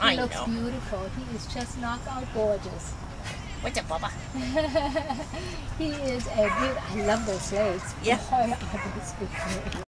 He I looks know. beautiful. He is just knockout gorgeous. What's up, Baba? he is a good. I love those legs. Yeah.